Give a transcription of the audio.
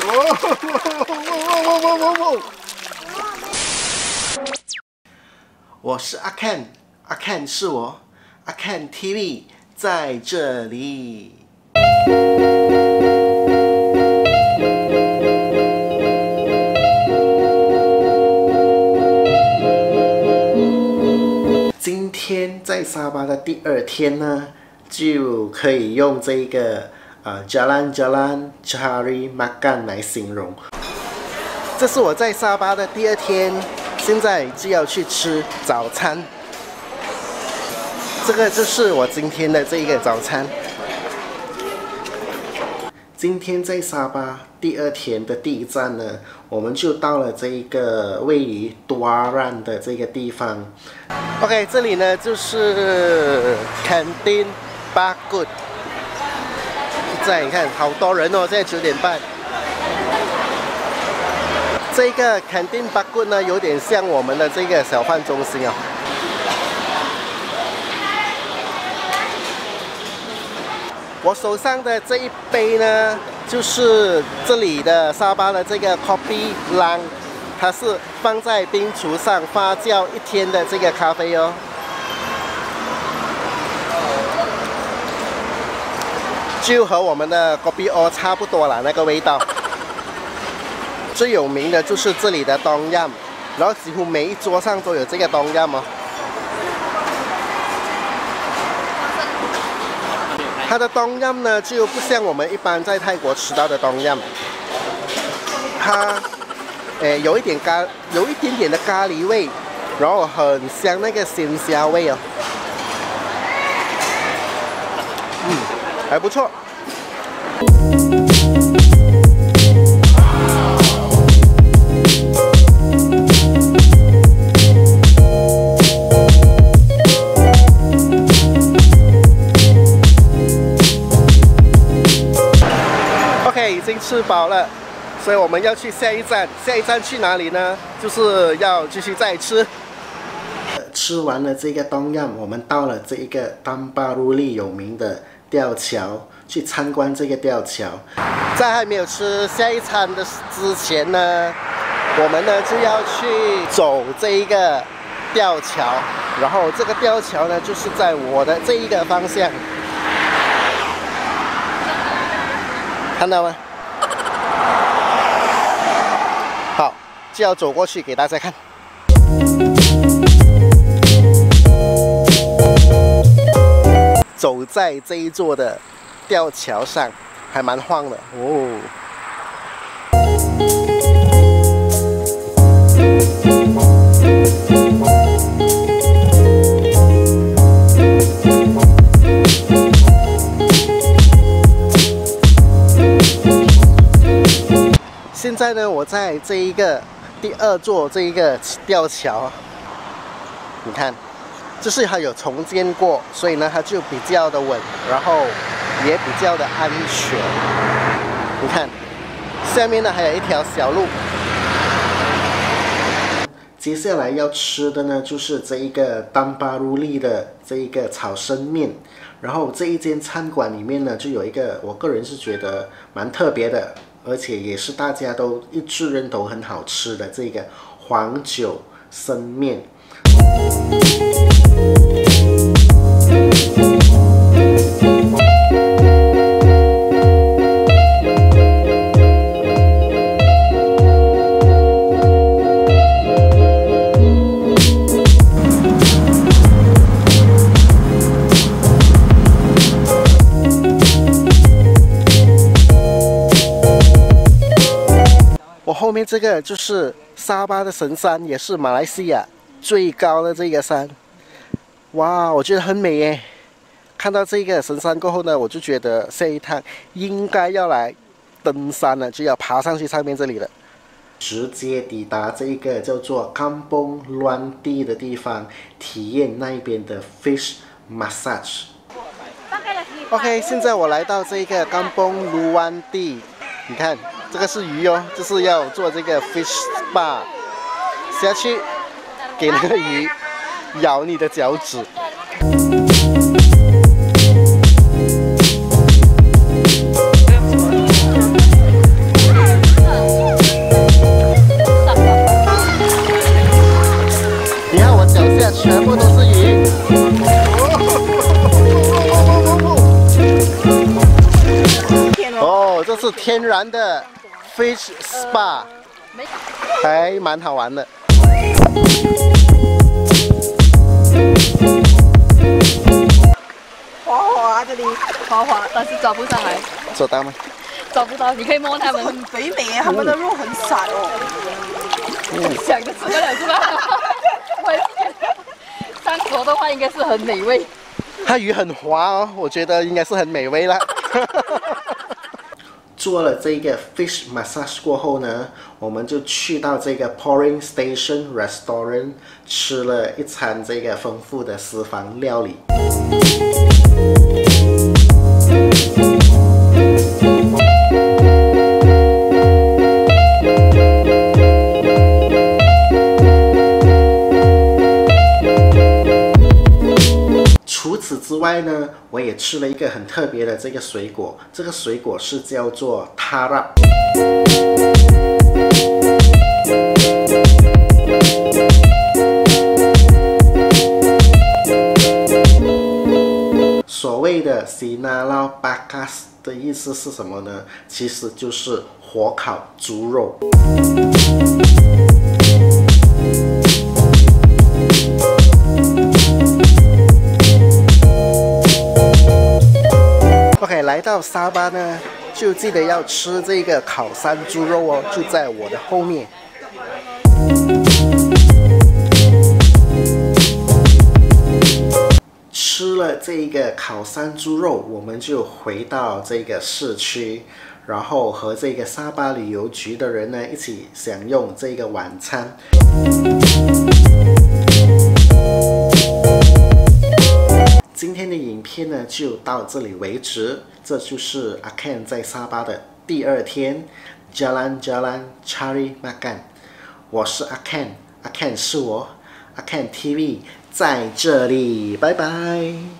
我是阿 Ken，阿 Ken 是我，阿 Ken TV 在这里。今天在沙巴的第二天呢，就可以用这个呃 Jalan Jalan Cari Makan 来形容。这是我在沙巴的第二天，现在就要去吃早餐。这个就是我今天的这一个早餐。今天在沙巴第二天的第一站呢，我们就到了这一个位于多阿兰的这个地方。OK，这里呢就是 Canteen Bagu。在你看，好多人哦，现在九点半。这个 Canteen Bagut 呢，有点像我们的这个小贩中心哦。我手上的这一杯呢，就是这里的沙巴的这个 coffee Lang，它是放在冰橱上发酵一天的这个咖啡哦。就和我们的 Kopi O 差不多了，那个味道。最有名的就是这里的东阳，然后几乎每一桌上都有这个东阳哦。它的冬阴呢，就不像我们一般在泰国吃到的冬阴，它，诶，有一点咖，有一点点的咖喱味，然后很香那个鲜虾味哦，嗯，还不错。OK，已经吃饱了，所以我们要去下一站。下一站去哪里呢？就是要继续再吃。吃完了这个东阳，我们到了这一个丹巴鲁利有名的吊桥，去参观这个吊桥。在还没有吃下一餐的之前呢，我们呢就要去走这一个吊桥。然后这个吊桥呢，就是在我的这一个方向，看到吗？好就要走过去给大家看。在这一座的吊桥上，还蛮晃的哦。现在呢，我在这一个。第二座这一个吊桥，你看，就是它有重建过，所以呢它就比较的稳，然后也比较的安全。你看，下面呢还有一条小路。接下来要吃的呢就是这一个丹巴鲁利的这一个草生面，然后这一间餐馆里面呢就有一个，我个人是觉得蛮特别的。而且也是大家都一致认同很好吃的这个黄酒生面。我后面这个就是沙巴的神山，也是马来西亚。最高的这个山。哇，我觉得很美耶！看到这个神山过后呢，我就觉得下一趟应该要来登山了，就要爬上去上面这里了。直接抵达这一个叫做 Kampong Luandi 的地方，体验那边的 Fish Massage。OK，现在我来到这个 Kampong Luandi，你看。这个是鱼哦，就是要做这个 fish spa，下去给那个鱼咬你的脚趾。你看我脚下全部都是鱼。哦这是天然的 fish spa 还蛮好玩的。滑滑这里滑滑，但是抓不上来。抓到吗？抓不到，你可以摸它们。很肥美，它们的肉很散哦。想着吃不了是吧？三坨的话应该是很美味。它鱼很滑哦，我觉得应该是很美味啦。做了这个 fish massage 过后呢，我们就去到这个 Pouring Station Restaurant 吃了一餐这个丰富的私房料理。除此之外呢，我也吃了一个很特别的这个水果，这个水果是叫做 tara。所谓的 sinala bakas 的意思是什么呢？其实就是火烤猪肉。来到沙巴呢，就记得要吃这个烤山猪肉哦，就在我的后面。吃了这一个烤山猪肉，我们就回到这个市区，然后和这个沙巴旅游局的人呢一起享用这个晚餐。就到这里为止，这就是阿 Ken 在沙巴的第二天，Jalan Jalan Cari Makan。我是阿 Ken，阿 Ken 是我，阿 Ken TV 在这里，拜拜。